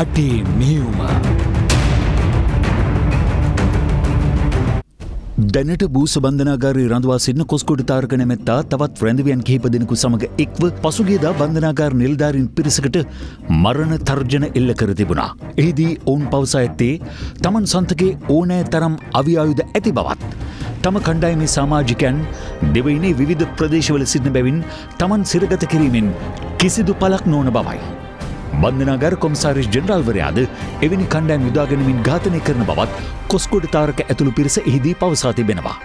අටේ මෙහෙයුම. දැනට බූස බන්ධනාගාරය රඳවා සිටින කොස්කොඩ තාරක නැමැත්තා තවත් රැඳවියන් කිහිප දෙනෙකු සමඟ එක්ව පසුගේදා බන්ධනාගාර නිල්ධාරින් පිරිසකට මරණ තර්ජන එල්ල කර තිබුණා. එහිදී ඔවුන් පවසා ඇත්තේ තමන් සන්තගේ ඕනෑ තරම් අවියායුධ ඇති බවත්. තම කණ්ඩායමේ සාමාජිකයන් දෙවයිනේ විවිධ ප්‍රදේශවල සිටින බැවින් තමන් සිරගත කිරීමෙන් කිසිදු පලක් නොවන බවයි. බන්ධනාගර කොම්සාරිස් ජෙනරල්වරයාද එවැනි කණ්ඩෑම් යුදාගනමින් ඝාතනය කරන බවත් කොස්කොඩ තාරක ඇතුළු පිරිස එහිදී පවසා තිබෙනවා.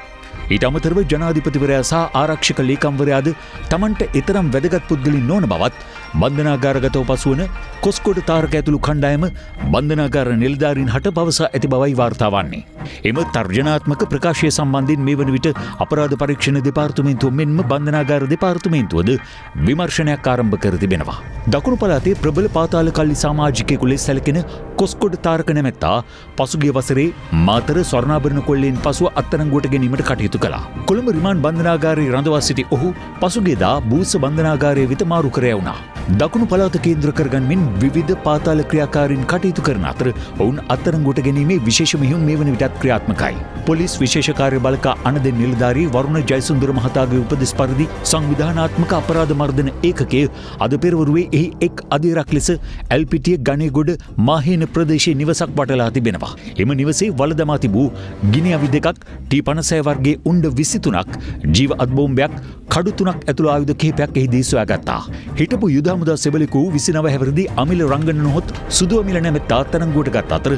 ඊට අමතරව ජනාධිපතිවරයා සහ ආරක්ෂක ලේකම්වරයාද තමන්ට එතරම් වැදගත් පුද්ගලින් නොන බවත් බන්ධනාගාරගතව පසුවන කොස්කොඩ තාරක ඇතුළු කණ්ඩායම බන්ධනාගාර නිල්ධාරින් හට පවසා ඇති බවයි වාර්තාවන්නේ. එම තර්ජනාත්මක ප්‍රකාශය සම්බන්ධින් මේ වන විට අපරාධ පරීක්ෂණ දෙපාර්තුමේන්තුව මෙන්ම බන්ධනාගාර දෙපාර්තුමේන්තුවද විමර්ශනයක් ආරම්භ කර තිබෙනවා. දකුණු පලාතේ ප්‍රබල පාතාල කල්ලි සාමාජිකයෙකු ලෙස් සැලකෙන කොස්කොඩ තාරක නැමැත්තා පසුගිය වසරේ මාතර ස්වර්ණාභරණ කොල්ලෙන් පසුව අත්තරංගුවට ගැනීමට කටයුතු කළා. කොළඹ රිමාන් බන්ධනාගාරයේ රඳවා සිටි ඔහු පසුගේදා බූස බන්ධනාගාරය වෙත මාරු කර යවුණා. දකුණු පලාත කේන්ද්‍ර කරගන්මින් විවිධ පාතාල ක්‍රියාකාරින් කටයුතු කරන අතර ඔවුන් අත්තරංගුවට ගැනීමේ විශේෂ මෙහිුම් මේ වන විටත් ක්‍රියාත්මකයි. පොලිස් විශේෂකාරය බලකා අනද නිලධාරී වරුණ ජයසුන්දර මහතාගේ උපදෙස් පරිදි සංවිධානාත්මක අපරාධ මර්ධන ඒකකය අද පෙරවරුවේ එහි එක් අධීරක් ලෙස ඇල්පිටිය ගනයගොඩ මාහේන ප්‍රදේශයේ නිවසක් වටලා තිබෙනවා. එම නිවසේ වලදමා තිබූ ගිනි අවි දෙකක් ටී පනසය වර්ගේ උන්ඩ විසිතුනක් ජීව අත්බෝම්භයක් කඩුතුනක් ඇතුළ ආයුධ කිහිපයක් එහිදී සොයාගත්තා. හිටපු යුදහමුදා සෙබලෙකු විසිනව හැවරදි අමිල රංගන නොහොත් සුදුවමිල නැමැත් තාත්තරංගුවට ගත් අතර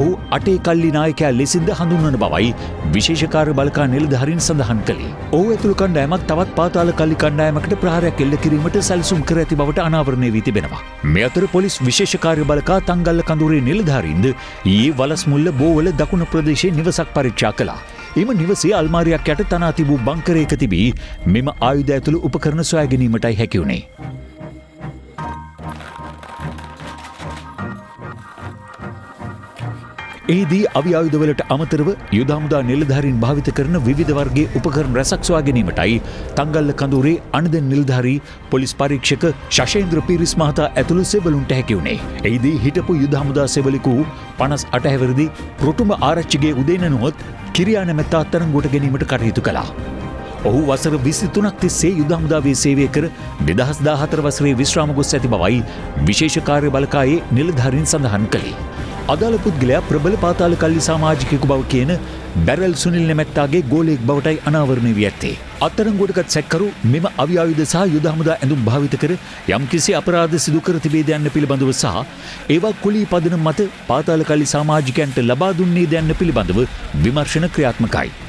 ඔහු අටේ කල්ලි නායකයා ලෙසින්ද හඳුන්වන බවයි විශේෂකාර බලකා නිලධහරින් සඳහන් කළේ. ඔහු ඇතුළු කණ්ඩෑමක් තවත් පාතාල කල්ලි කණ්ඩායමකට ප්‍රහාරයක් එල්ල කිරීමට සැල්සුම් කර ඇති බවට අනාවරණය වී තිබෙනවා. මේ අතර පොලිස් විශේෂකාර්ය බලකා තංගල්ල කඳුරේ නිලධාරින්ද ඊ වලස්මුල්ල බෝවල දකුණ ප්‍රදේශයේ නිවසක් පරික්ෂා කළා. එම නිවසේ අල්මාරයක් යට තනා තිබූ බංකරයක තිබී මෙම ආයුධ ඇතුළු උපකරණ සොයාගැනීමටයි හැකිවුණේ. ඒදී අවිආයුධවලට අමතරව යුදහමුදා නිලධාරින් භාවිත කරන විධ වර්ගේ උපකරන රැසක්ස්වා ගැනීමටයි තංගල්ල කඳුරේ අනද නිල්ධාරී පොලිස් පරීක්ෂක ශෂේන්ද්‍ර පිරිස් මහතා ඇතුළු සෙබලුන්ට හැකිවුණේ. එහිදී හිටපු යුදහමුදා සෙවලිකු පනස් අටහැවරදි පොටුම ආරච්චිගේ උදේනනුවොත් කිරියා නැමැත්තා අත්තරංගොට ගැනීමට කටයුතු කලා. ඔහු වසර විසි තුනක් තිස්සේ යුදහමුදාවේ සේවය කර දෙදහස් දාහතර වසරේ විශ්‍රාම ගොස් ඇති බවයි විශේෂකාරය බලකායේ නිලධාරින් සඳහන් කළේ. අදාළ පුද්ගලයා ප්‍රබල පාතාල කල්ලි සාමාජිකයකු බව කියන බැරල් සුනිල් නැමැත්තාගේ ගෝලෙක් බවටයි අනාවරණය වී ඇත්තේ. අත්තරංගොඩගත් සැක්කරු මෙම අවියායුධ සහ යුදහමුදා ඇඳුම් භාවිත කර යම් කිසි අපරාධ සිදුකර තිබේ දයන්න පිළිබඳව සහ ඒවා කුලී පදන මත පාතාල කල්ලි සාමාජිකයන්ට ලබා දුන්නේ දැන්න පිළිබඳව විමර්ශන ක්‍රියාත්මකයි.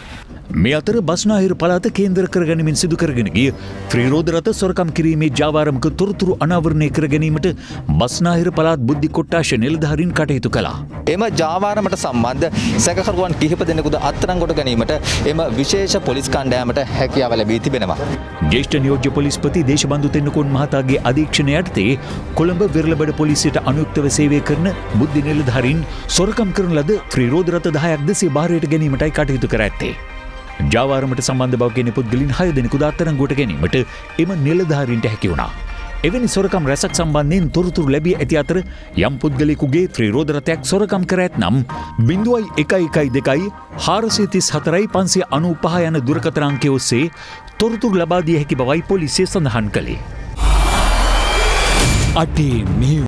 මේ අතර බස්නාහිර පලාත කේන්දර කරගැනීමෙන් සිදු කරගෙන ගිය ත්‍රීරෝධරත සොරකම් කිරීමේ ජාවාරමක තොරතුරු අනාවරණය කර ගැනීමට බස්නාහිර පලාත් බුද්ධි කොට්ටාශ නිලධහරින් කටයුතු කළා. එම ජාවාරමට සම්බන්ධ සැකකරුවන් කිහිප දෙනෙකුද අත්තරංගොට ගැනීමට එම විශේෂ පොලිස් කණ්ඩෑමට හැකියාව ලැබී තිබෙනවා. ජේෂ්ඨ නියෝජ්‍ය පොලිස්පති දේශබන්ධු තෙන්නකොන් මහතාගේ අධීක්ෂණය යටතේ කොළඹ විරලබඩ පොලිසියට අනුයුක්තව සේවය කරන බුද්ධි නිලධහරින් සොරකම් කරන ලද ත්‍රීරෝධරත දහයක් දෙසේ භාරයට ගැනීමටයි කටයුතු කර ඇත්තේ. ජාවාරමට සම්බන්ධ බවගෙන පුද්ගලින් හය දෙනෙකු දාත්තරංගොට ගැනීමට එම නිලධාරීන්ට හැකි වුණා. එවැනි සොරකම් රැසක් සම්බන්ධයෙන් තොරතුරු ලැබී ඇති අතර යම් පුද්ගලෙකුගේ ත්‍රීරෝධරතයක් සොරකම් කර ඇත්නම් බිඳුවයි එකයි එකයි දෙකයි හාරසේතිස් හතරයි පන්සිය අනු පහ යන දුරකතරංකය ඔස්සේ තොරතුරු ලබාදිය හැකි බවයි පොලිසිය සඳහන් කළේ. අටේ මෙ